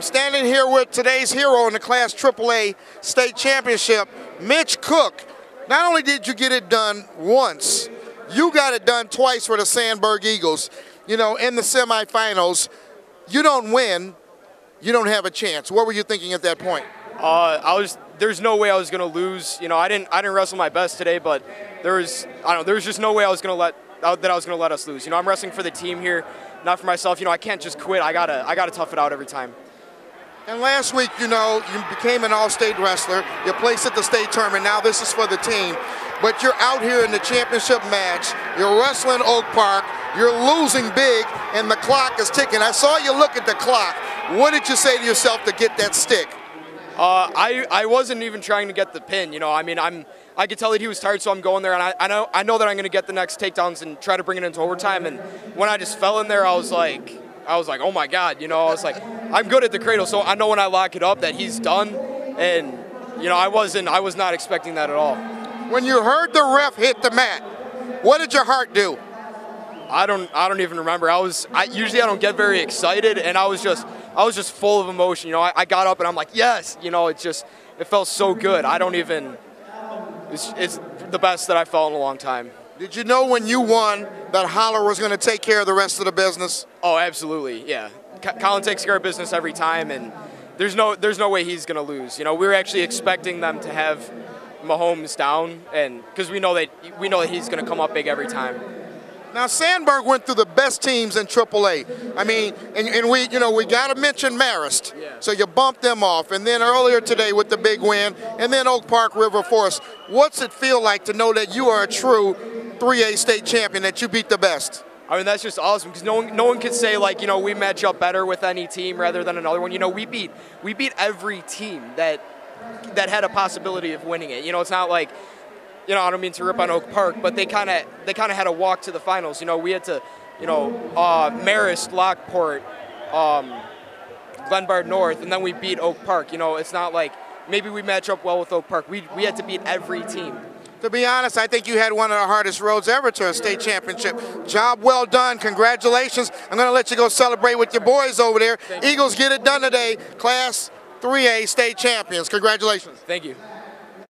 I'm standing here with today's hero in the Class AAA State Championship, Mitch Cook. Not only did you get it done once, you got it done twice for the Sandburg Eagles. You know, in the semifinals, you don't win, you don't have a chance. What were you thinking at that point? Uh, I was. There's no way I was gonna lose. You know, I didn't. I didn't wrestle my best today, but there was. I don't. know, There was just no way I was gonna let uh, that I was gonna let us lose. You know, I'm wrestling for the team here, not for myself. You know, I can't just quit. I gotta. I gotta tough it out every time. And last week, you know, you became an all-state wrestler. You placed at the state tournament. Now this is for the team. But you're out here in the championship match. You're wrestling Oak Park. You're losing big, and the clock is ticking. I saw you look at the clock. What did you say to yourself to get that stick? Uh, I, I wasn't even trying to get the pin. You know, I mean, I'm I could tell that he was tired, so I'm going there, and I, I know I know that I'm going to get the next takedowns and try to bring it into overtime. And when I just fell in there, I was like, I was like, oh my god, you know, I was like, I'm good at the cradle, so I know when I lock it up that he's done. And you know, I wasn't I was not expecting that at all. When you heard the ref hit the mat, what did your heart do? I don't I don't even remember. I was I usually I don't get very excited, and I was just I was just full of emotion. You know, I, I got up and I'm like, yes, you know, it just it felt so good. I don't even. It's, it's the best that I felt in a long time. Did you know when you won that Holler was going to take care of the rest of the business? Oh, absolutely, yeah. Co- Colin takes care of business every time, and there's no there's no way he's gonna lose. You know, we were actually expecting them to have Mahomes down, and because we know that we know that he's gonna come up big every time. Now Sandburg went through the best teams in AAA. I mean, and, and we, you know, we got to mention Marist. Yeah. So you bumped them off, and then earlier today with the big win, and then Oak Park River Forest. What's it feel like to know that you are a true 3A state champion, that you beat the best? I mean, that's just awesome because no one, no one could say like you know we match up better with any team rather than another one. You know, we beat we beat every team that that had a possibility of winning it. You know, it's not like you know I don't mean to rip on Oak Park, but they kind of they kind of had a walk to the finals. You know, we had to you know uh, Marist, Lockport, um, Glenbard North, and then we beat Oak Park. You know, it's not like maybe we match up well with Oak Park. We we had to beat every team. To be honest, I think you had one of the hardest roads ever to a state championship. Job well done. Congratulations. I'm going to let you go celebrate with your boys over there. Eagles get it done today. Class 3A state champions. Congratulations. Thank you.